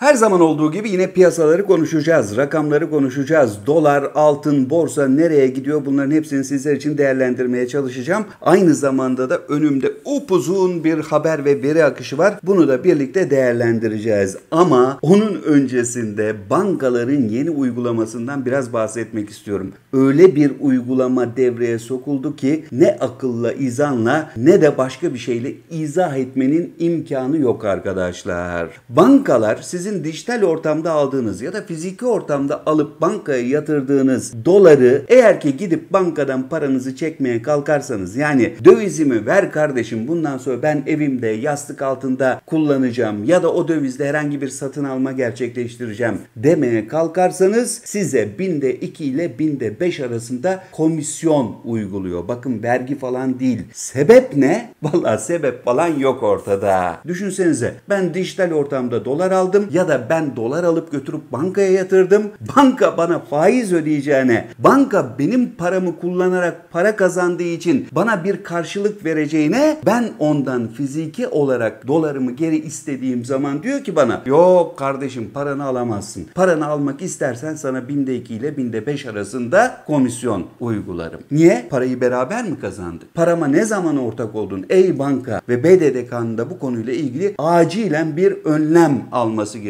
Her zaman olduğu gibi yine piyasaları konuşacağız, rakamları konuşacağız. Dolar, altın, borsa nereye gidiyor bunların hepsini sizler için değerlendirmeye çalışacağım. Aynı zamanda da önümde upuzun bir haber ve veri akışı var. Bunu da birlikte değerlendireceğiz. Ama onun öncesinde bankaların yeni uygulamasından biraz bahsetmek istiyorum. Öyle bir uygulama devreye sokuldu ki ne akılla, izanla ne de başka bir şeyle izah etmenin imkanı yok arkadaşlar. Bankalar sizin dijital ortamda aldığınız ya da fiziki ortamda alıp bankaya yatırdığınız doları eğer ki gidip bankadan paranızı çekmeye kalkarsanız yani dövizimi ver kardeşim bundan sonra ben evimde yastık altında kullanacağım ya da o dövizde herhangi bir satın alma gerçekleştireceğim demeye kalkarsanız size binde 2 ile binde 5 arasında komisyon uyguluyor. Bakın vergi falan değil. Sebep ne? Valla sebep falan yok ortada. Düşünsenize ben dijital ortamda dolar aldım ya da ben dolar alıp götürüp bankaya yatırdım. Banka bana faiz ödeyeceğine, banka benim paramı kullanarak para kazandığı için bana bir karşılık vereceğine ben ondan fiziki olarak dolarımı geri istediğim zaman diyor ki bana yok kardeşim paranı alamazsın. Paranı almak istersen sana binde 2 ile binde 5 arasında komisyon uygularım. Niye? Parayı beraber mi kazandık? Parama ne zaman ortak oldun? Ey banka ve BDDK'nın da bu konuyla ilgili acilen bir önlem alması gerekiyor.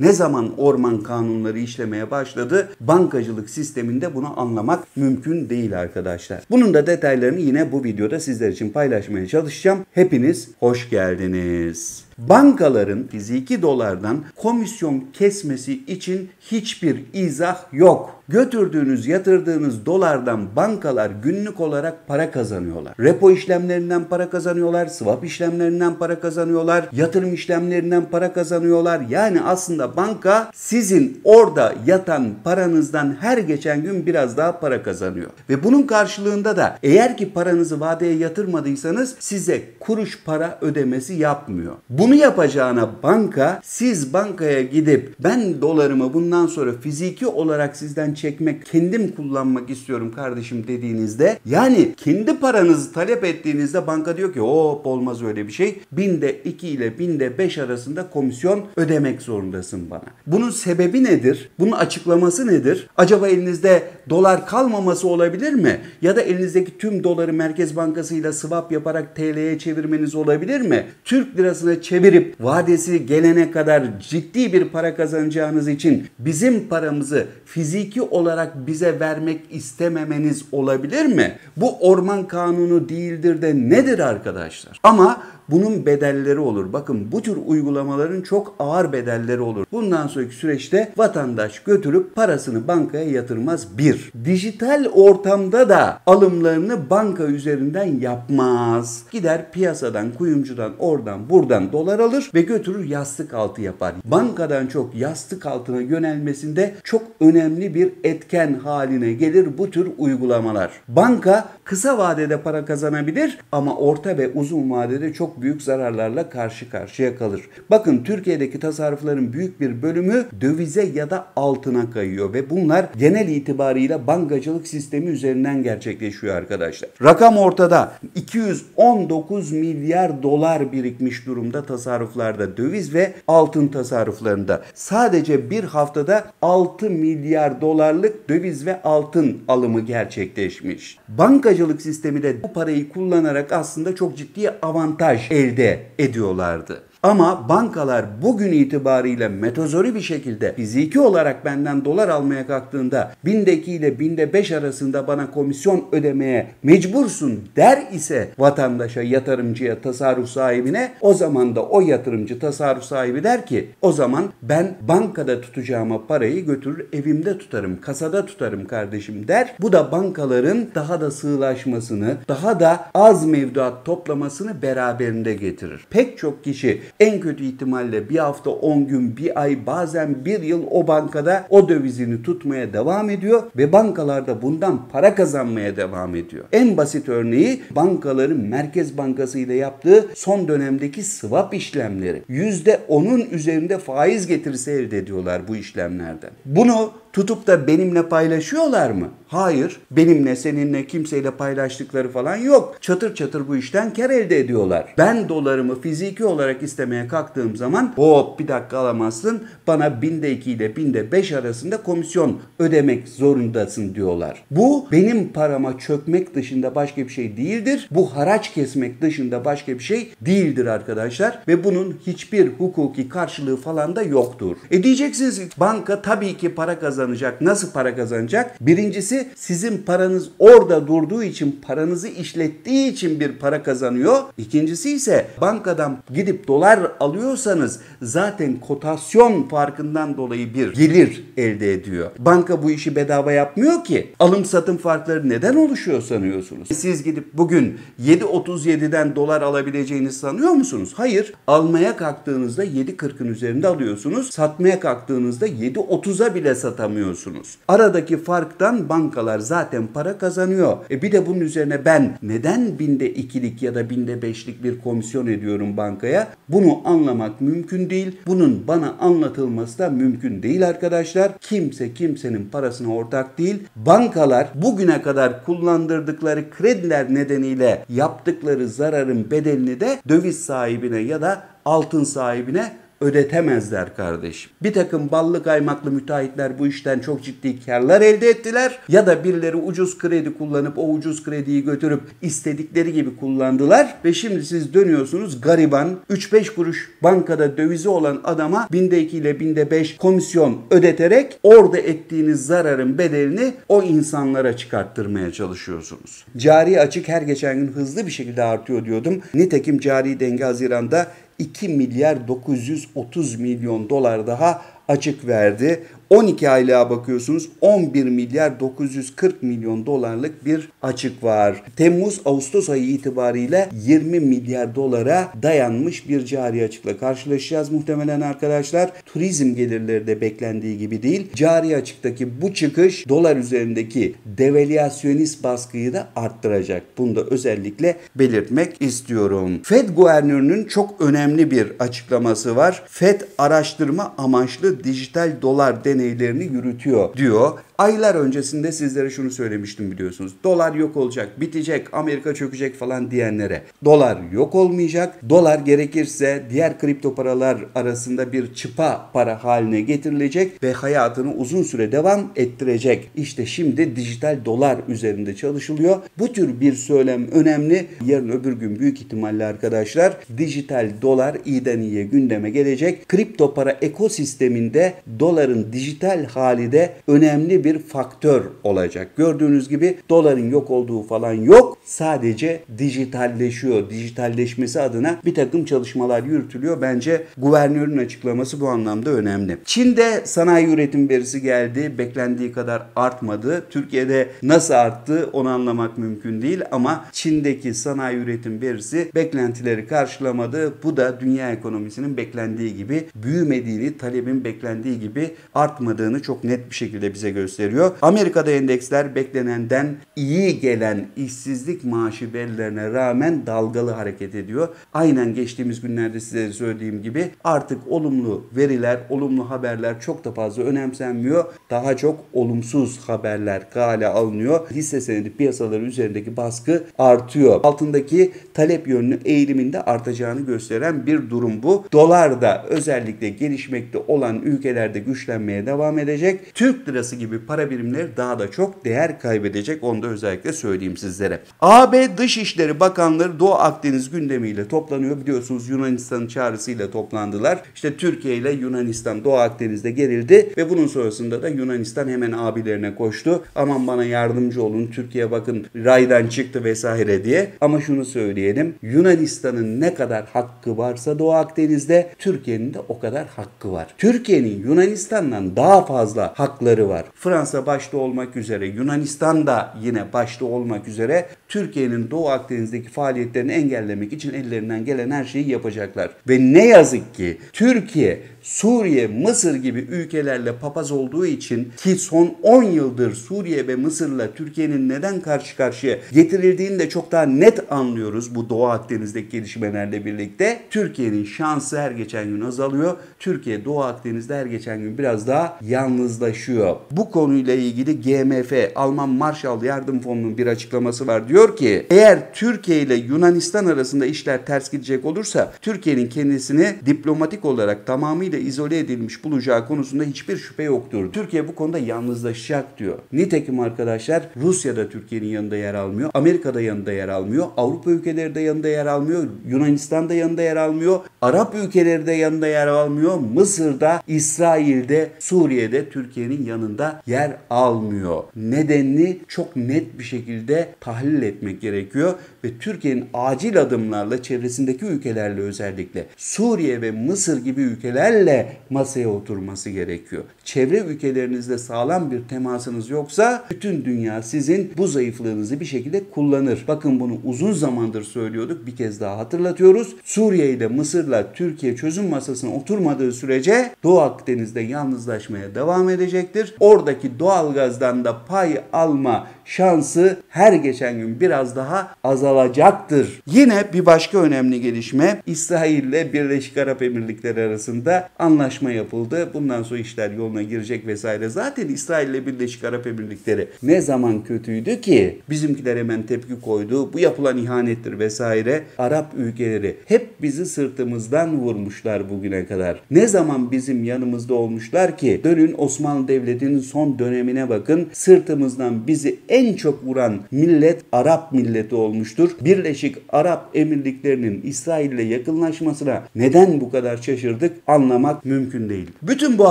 Ne zaman orman kanunları işlemeye başladı? Bankacılık sisteminde bunu anlamak mümkün değil arkadaşlar. Bunun da detaylarını yine bu videoda sizler için paylaşmaya çalışacağım. Hepiniz hoş geldiniz. Bankaların fiziki dolardan komisyon kesmesi için hiçbir izah yok. Götürdüğünüz, yatırdığınız dolardan bankalar günlük olarak para kazanıyorlar. Repo işlemlerinden para kazanıyorlar, swap işlemlerinden para kazanıyorlar, yatırım işlemlerinden para kazanıyorlar. Yani aslında banka sizin orada yatan paranızdan her geçen gün biraz daha para kazanıyor. Ve bunun karşılığında da eğer ki paranızı vadeye yatırmadıysanız size kuruş para ödemesi yapmıyor. Bunu yapacağına banka siz bankaya gidip ben dolarımı bundan sonra fiziki olarak sizden çekmek, kendim kullanmak istiyorum kardeşim dediğinizde yani kendi paranızı talep ettiğinizde banka diyor ki hop olmaz öyle bir şey. Binde 2 ile binde 5 arasında komisyon ödemek zorundasın bana. Bunun sebebi nedir? Bunun açıklaması nedir? Acaba elinizde dolar kalmaması olabilir mi? Ya da elinizdeki tüm doları Merkez Bankası ile swap yaparak TL'ye çevirmeniz olabilir mi? Türk lirasına çevirip vadesi gelene kadar ciddi bir para kazanacağınız için bizim paramızı fiziki olarak bize vermek istememeniz olabilir mi? Bu orman kanunu değildir de nedir arkadaşlar? Ama bunun bedelleri olur. Bakın bu tür uygulamaların çok ağır bedelleri olur. Bundan sonraki süreçte vatandaş götürüp parasını bankaya yatırmaz. Bir, dijital ortamda da alımlarını banka üzerinden yapmaz. Gider piyasadan, kuyumcudan, oradan, buradan dolar alır ve götürür yastık altı yapar. Bankadan çok yastık altına yönelmesinde çok önemli bir etken haline gelir bu tür uygulamalar. Banka kısa vadede para kazanabilir ama orta ve uzun vadede çok büyük zararlarla karşı karşıya kalır. Bakın Türkiye'deki tasarrufların büyük bir bölümü dövize ya da altına kayıyor ve bunlar genel itibarıyla bankacılık sistemi üzerinden gerçekleşiyor arkadaşlar. Rakam ortada. 219 milyar dolar birikmiş durumda tasarruflarda döviz ve altın tasarruflarında. Sadece bir haftada 6 milyar dolarlık döviz ve altın alımı gerçekleşmiş. Bankacılık sistemi de bu parayı kullanarak aslında çok ciddi avantaj elde ediyorlardı. Ama bankalar bugün itibariyle metozori bir şekilde fiziki olarak benden dolar almaya kalktığında bindeki ile binde beş arasında bana komisyon ödemeye mecbursun der ise vatandaşa, yatırımcıya, tasarruf sahibine o zaman da o yatırımcı, tasarruf sahibi der ki o zaman ben bankada tutacağıma parayı götürür evimde tutarım, kasada tutarım kardeşim der. Bu da bankaların daha da sığlaşmasını, daha da az mevduat toplamasını beraberinde getirir. Pek çok kişi en kötü ihtimalle bir hafta 10 gün, bir ay bazen bir yıl o bankada o dövizini tutmaya devam ediyor ve bankalarda bundan para kazanmaya devam ediyor. En basit örneği bankaların Merkez Bankası ile yaptığı son dönemdeki swap işlemleri. %10'un üzerinde faiz getirisi elde ediyorlar bu işlemlerden. Bunu tutup da benimle paylaşıyorlar mı? Hayır. Benimle, seninle, kimseyle paylaştıkları falan yok. Çatır çatır bu işten kar elde ediyorlar. Ben dolarımı fiziki olarak istemeye kalktığım zaman hop bir dakika alamazsın. Bana binde 2 ile binde 5 arasında komisyon ödemek zorundasın diyorlar. Bu benim parama çökmek dışında başka bir şey değildir. Bu haraç kesmek dışında başka bir şey değildir arkadaşlar. Ve bunun hiçbir hukuki karşılığı falan da yoktur. E diyeceksiniz banka tabii ki para kazanacak. Nasıl para kazanacak? Birincisi sizin paranız orada durduğu için paranızı işlettiği için bir para kazanıyor. İkincisi ise bankadan gidip dolar alıyorsanız zaten kotasyon farkından dolayı bir gelir elde ediyor. Banka bu işi bedava yapmıyor ki. Alım satım farkları neden oluşuyor sanıyorsunuz? Siz gidip bugün 7.37'den dolar alabileceğinizi sanıyor musunuz? Hayır. Almaya kalktığınızda 7.40'ın üzerinde alıyorsunuz. Satmaya kalktığınızda 7.30'a bile satamıyorsunuz. Aradaki farktan bankalar zaten para kazanıyor. E bir de bunun üzerine ben neden binde ikilik ya da binde beşlik bir komisyon ediyorum bankaya? Bunu anlamak mümkün değil. Bunun bana anlatılması da mümkün değil arkadaşlar. Kimse kimsenin parasına ortak değil. Bankalar bugüne kadar kullandırdıkları krediler nedeniyle yaptıkları zararın bedelini de döviz sahibine ya da altın sahibine ödetemezler kardeşim. Bir takım ballı kaymaklı müteahhitler bu işten çok ciddi karlar elde ettiler ya da birileri ucuz kredi kullanıp o ucuz krediyi götürüp istedikleri gibi kullandılar ve şimdi siz dönüyorsunuz gariban 3-5 kuruş bankada dövizi olan adama binde 2 ile binde 5 komisyon ödeterek orada ettiğiniz zararın bedelini o insanlara çıkarttırmaya çalışıyorsunuz. Cari açık her geçen gün hızlı bir şekilde artıyor diyordum. Nitekim cari denge Haziran'da 2 milyar 930 milyon dolar daha açık verdi. 12 aylığa bakıyorsunuz 11 milyar 940 milyon dolarlık bir açık var. Temmuz-Ağustos ayı itibariyle 20 milyar dolara dayanmış bir cari açıkla karşılaşacağız muhtemelen arkadaşlar. Turizm gelirleri de beklendiği gibi değil. Cari açıktaki bu çıkış dolar üzerindeki devalüasyonist baskıyı da arttıracak. Bunu da özellikle belirtmek istiyorum. Fed guvernörünün çok önemli bir açıklaması var. Fed araştırma amaçlı dijital dolar deneylerini yürütüyor diyor. Aylar öncesinde sizlere şunu söylemiştim biliyorsunuz. Dolar yok olacak, bitecek, Amerika çökecek falan diyenlere. Dolar yok olmayacak. Dolar gerekirse diğer kripto paralar arasında bir çıpa para haline getirilecek ve hayatını uzun süre devam ettirecek. İşte şimdi dijital dolar üzerinde çalışılıyor. Bu tür bir söylem önemli. Yarın öbür gün büyük ihtimalle arkadaşlar dijital dolar iyiden iyiye gündeme gelecek. Kripto para ekosisteminde doların dijital hali de önemli bir faktör olacak. Gördüğünüz gibi doların yok olduğu falan yok. Sadece dijitalleşiyor. Dijitalleşmesi adına bir takım çalışmalar yürütülüyor. Bence guvernörün açıklaması bu anlamda önemli. Çin'de sanayi üretim verisi geldi. Beklendiği kadar artmadı. Türkiye'de nasıl arttı onu anlamak mümkün değil ama Çin'deki sanayi üretim verisi beklentileri karşılamadı. Bu da dünya ekonomisinin beklendiği gibi büyümediğini, talebin beklendiği gibi artmadığını çok net bir şekilde bize gösteriyor. Amerika'da endeksler beklenenden iyi gelen işsizlik maaşı verilerine rağmen dalgalı hareket ediyor. Aynen geçtiğimiz günlerde size söylediğim gibi artık olumlu veriler, olumlu haberler çok da fazla önemsenmiyor. Daha çok olumsuz haberler kale alınıyor. Hisse senedi piyasaları üzerindeki baskı artıyor. Altındaki talep yönlü eğiliminde artacağını gösteren bir durum bu. Dolar da özellikle gelişmekte olan ülkelerde güçlenmeye devam edecek. Türk lirası gibi para birimleri daha da çok değer kaybedecek. Onu da özellikle söyleyeyim sizlere. AB Dışişleri Bakanları Doğu Akdeniz gündemiyle toplanıyor. Biliyorsunuz Yunanistan'ın çağrısıyla toplandılar. İşte Türkiye ile Yunanistan Doğu Akdeniz'de gerildi ve bunun sonrasında da Yunanistan hemen abilerine koştu. Aman bana yardımcı olun. Türkiye bakın raydan çıktı vesaire diye. Ama şunu söyleyelim. Yunanistan'ın ne kadar hakkı varsa Doğu Akdeniz'de Türkiye'nin de o kadar hakkı var. Türkiye'nin Yunanistan'dan daha fazla hakları var. Fransa başta olmak üzere Yunanistan da yine başta olmak üzere Türkiye'nin Doğu Akdeniz'deki faaliyetlerini engellemek için ellerinden gelen her şeyi yapacaklar. Ve ne yazık ki Türkiye Suriye, Mısır gibi ülkelerle papaz olduğu için ki son 10 yıldır Suriye ve Mısır'la Türkiye'nin neden karşı karşıya getirildiğini de çok daha net anlıyoruz bu Doğu Akdeniz'deki gelişmelerle birlikte. Türkiye'nin şansı her geçen gün azalıyor. Türkiye Doğu Akdeniz'de her geçen gün biraz daha yalnızlaşıyor. Bu konuyla ilgili GMF Alman Marshall Yardım Fonu'nun bir açıklaması var. Diyor ki eğer Türkiye ile Yunanistan arasında işler ters gidecek olursa Türkiye'nin kendisini diplomatik olarak tamamıyla izole edilmiş bulacağı konusunda hiçbir şüphe yoktur. Türkiye bu konuda yalnızlaşacak diyor. Nitekim arkadaşlar Rusya da Türkiye'nin yanında yer almıyor. Amerika da yanında yer almıyor. Avrupa ülkeleri de yanında yer almıyor. Yunanistan da yanında yer almıyor. Arap ülkeleri de yanında yer almıyor. Mısır'da, İsrail'de, Suriye'de Türkiye'nin yanında yer almıyor. Nedenini çok net bir şekilde tahlil etmek gerekiyor ve Türkiye'nin acil adımlarla çevresindeki ülkelerle özellikle Suriye ve Mısır gibi ülkelerle masaya oturması gerekiyor. Çevre ülkelerinizle sağlam bir temasınız yoksa bütün dünya sizin bu zayıflığınızı bir şekilde kullanır. Bakın bunu uzun zamandır söylüyorduk. Bir kez daha hatırlatıyoruz. Suriye ile Mısır'la Türkiye çözüm masasına oturmadığı sürece Doğu Akdeniz'de yalnızlaşmaya devam edecektir. Oradaki doğalgazdan da pay alma şansı her geçen gün biraz daha azalacaktır. Yine bir başka önemli gelişme İsrail ile Birleşik Arap Emirlikleri arasında anlaşma yapıldı. Bundan sonra işler yoluna girecek vesaire. Zaten İsrail ile Birleşik Arap Emirlikleri ne zaman kötüydü ki bizimkiler hemen tepki koydu. Bu yapılan ihanettir vesaire. Arap ülkeleri hep bizi sırtımızdan vurmuşlar bugüne kadar. Ne zaman bizim yanımızda olmuşlar ki dönün Osmanlı Devleti'nin son dönemine bakın. Sırtımızdan bizi en çok vuran millet Arap milleti olmuştur. Birleşik Arap Emirlikleri'nin İsrail ile yakınlaşmasına neden bu kadar şaşırdık anlamak mümkün değil. Bütün bu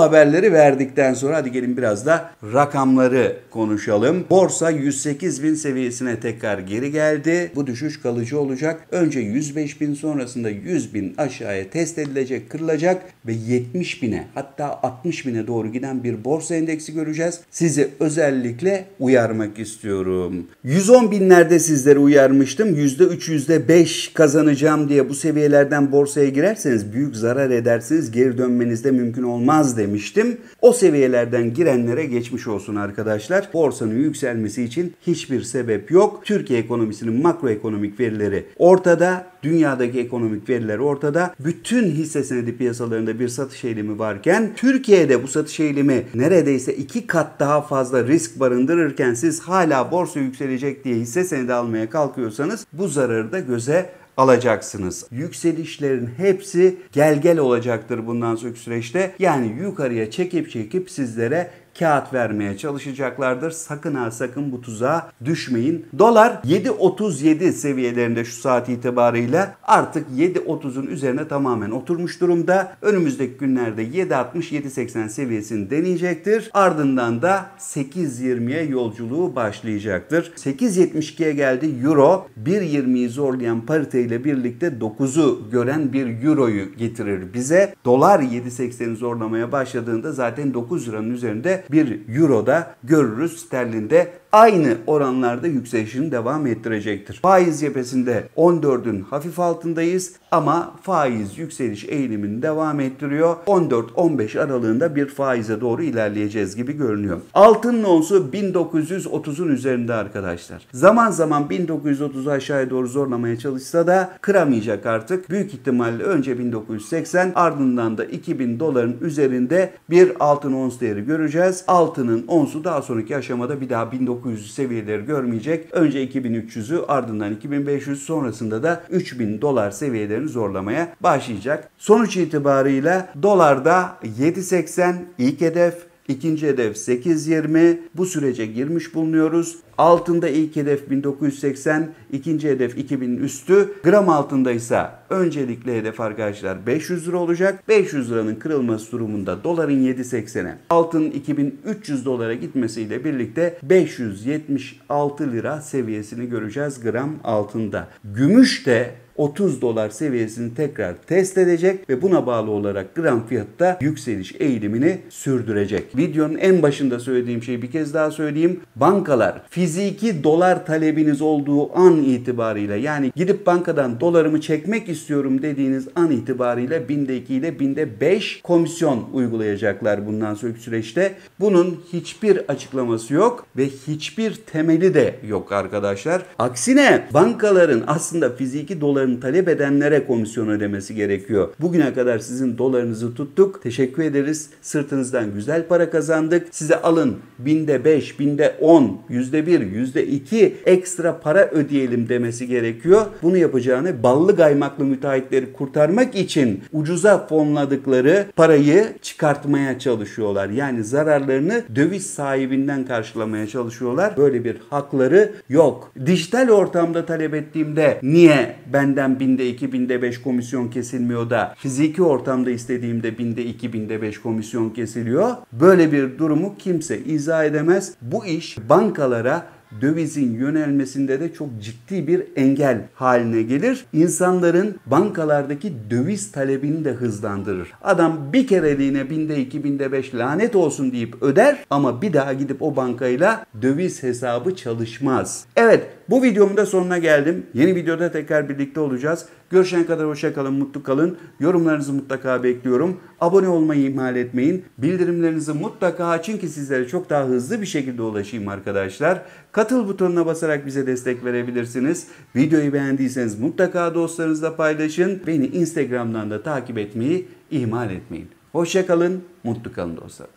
haberleri verdikten sonra hadi gelin biraz da rakamları konuşalım. Borsa 108 bin seviyesine tekrar geri geldi. Bu düşüş kalıcı olacak. Önce 105 bin sonrasında 100 bin aşağıya test edilecek, kırılacak ve 70 bine hatta 60 bine doğru giden bir borsa endeksi göreceğiz. Sizi özellikle uyarmak istiyorum. 110 binlerde sizleri uyarmıştım. %3, %5 kazanacağım diye bu seviyelerden borsaya girerseniz büyük zarar edersiniz. Geri dönmeniz de mümkün olmaz demiştim. O seviyelerden girenlere geçmiş olsun arkadaşlar. Borsanın yükselmesi için hiçbir sebep yok. Türkiye ekonomisinin makroekonomik verileri ortada. Dünyadaki ekonomik veriler ortada. Bütün hisse senedi piyasalarında bir satış eğilimi varken Türkiye'de bu satış eğilimi neredeyse iki kat daha fazla risk barındırırken siz hala borsa yükselecek diye hisse senedi almaya kalkıyorsanız bu zararı da göze alacaksınız. Yükselişlerin hepsi gel gel olacaktır bundan sonraki süreçte. Yani yukarıya çekip çekip sizlere kağıt vermeye çalışacaklardır. Sakın ha sakın bu tuzağa düşmeyin. Dolar 7.37 seviyelerinde şu saat itibarıyla artık 7.30'un üzerine tamamen oturmuş durumda. Önümüzdeki günlerde 7.60-7.80 seviyesini deneyecektir. Ardından da 8.20'ye yolculuğu başlayacaktır. 8.72'ye geldi Euro. 1.20'yi zorlayan parite ile birlikte 9'u gören bir Euro'yu getirir bize. Dolar 7.80'i zorlamaya başladığında zaten 9 liranın üzerinde bir Euro'da görürüz. Sterlinde aynı oranlarda yükselişini devam ettirecektir. Faiz cephesinde 14'ün hafif altındayız ama faiz yükseliş eğilimini devam ettiriyor. 14-15 aralığında bir faize doğru ilerleyeceğiz gibi görünüyor. Altın onsu 1930'un üzerinde arkadaşlar. Zaman zaman 1930'u aşağıya doğru zorlamaya çalışsa da kıramayacak artık. Büyük ihtimalle önce 1980 ardından da 2000 doların üzerinde bir altın ons değeri göreceğiz. Altının onsu daha sonraki aşamada bir daha 1900 seviyeleri görmeyecek. Önce 2300'ü ardından 2500 sonrasında da 3000 dolar seviyelerini zorlamaya başlayacak. Sonuç itibarıyla dolarda 7.80 ilk hedef İkinci hedef 8.20. Bu sürece girmiş bulunuyoruz. Altında ilk hedef 1980, ikinci hedef 2000 üstü. Gram altında ise öncelikli hedef arkadaşlar 500 lira olacak. 500 liranın kırılması durumunda doların 7.80'e, altın 2300 dolara gitmesiyle birlikte 576 lira seviyesini göreceğiz gram altında. Gümüş de 30 dolar seviyesini tekrar test edecek ve buna bağlı olarak gram fiyatta yükseliş eğilimini sürdürecek. Videonun en başında söylediğim şeyi bir kez daha söyleyeyim. Bankalar fiziki dolar talebiniz olduğu an itibariyle yani gidip bankadan dolarımı çekmek istiyorum dediğiniz an itibariyle binde 2 ile binde 5 komisyon uygulayacaklar bundan sonraki süreçte. Bunun hiçbir açıklaması yok ve hiçbir temeli de yok arkadaşlar. Aksine bankaların aslında fiziki dolarını talep edenlere komisyon ödemesi gerekiyor. Bugüne kadar sizin dolarınızı tuttuk. Teşekkür ederiz. Sırtınızdan güzel para kazandık. Size alın binde 5, binde 10, yüzde 1, yüzde 2 ekstra para ödeyelim demesi gerekiyor. Bunu yapacağını ballı gaymaklı müteahhitleri kurtarmak için ucuza fonladıkları parayı çıkartmaya çalışıyorlar. Yani zararlarını döviz sahibinden karşılamaya çalışıyorlar. Böyle bir hakları yok. Dijital ortamda talep ettiğimde niye benden binde 2, binde 5 komisyon kesilmiyor da fiziki ortamda istediğimde binde 2, binde 5 komisyon kesiliyor? Böyle bir durumu kimse izah edemez. Bu iş bankalara dövizin yönelmesinde de çok ciddi bir engel haline gelir. İnsanların bankalardaki döviz talebini de hızlandırır. Adam bir kereliğine binde iki binde beş lanet olsun deyip öder ama bir daha gidip o bankayla döviz hesabı çalışmaz. Evet bu videomun da sonuna geldim. Yeni videoda tekrar birlikte olacağız. Görüşene kadar hoşça kalın, mutlu kalın. Yorumlarınızı mutlaka bekliyorum. Abone olmayı ihmal etmeyin. Bildirimlerinizi mutlaka açın ki sizlere çok daha hızlı bir şekilde ulaşayım arkadaşlar. Katıl butonuna basarak bize destek verebilirsiniz. Videoyu beğendiyseniz mutlaka dostlarınızla paylaşın. Beni Instagram'dan da takip etmeyi ihmal etmeyin. Hoşça kalın, mutlu kalın dostlar.